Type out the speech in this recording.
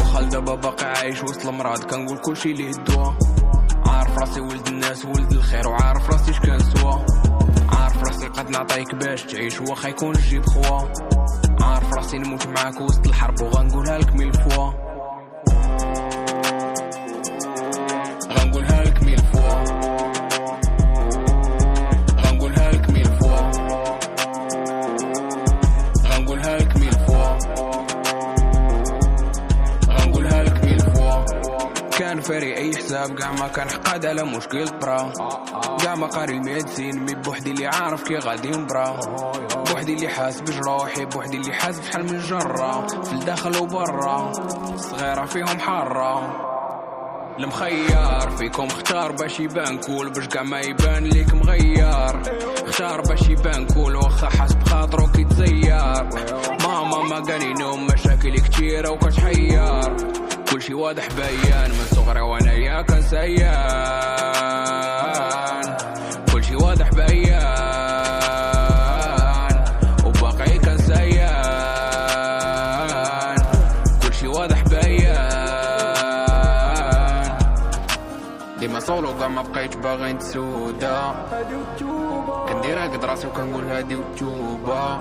وخال دابا باقي عايش وسط المرض كنقول كلشي ليه الدوا. عارف راسي ولد الناس ولد الخير وعارف راسي شكان سوا. عارف راسي قد نعطيك باش تعيش واخا يكون الجيب خوا. عارف راسي نموت معاك وسط الحرب وغنقولها لك ميل فوا. كان فاري أي حساب كاع ما كان حقاد على مشكل طرا كاع ما قاري الميدسين مي بوحدي اللي عارف كي غادي نبرا بوحدي اللي حاس بجروحي بوحدي اللي حاس بشحال من جرة في الداخل وبرا صغيرة فيهم حارة. المخير فيكم اختار باش يبان كول باش كاع ما يبان ليك مغير. اختار باش يبان كول واخا حاس بخاطرو كيتزير ماما ما قالي نوم مشاكل كتيرة وكتحير كلشي واضح بيان من صغري وأنا يا كنسيان كلشي واضح بيان. وباقي كنسيان كلشي واضح بيان. ديما صولو كاع ما بقيت باغي نتسودا. كندير هكذا راسي وكنقول هادي وتوبة.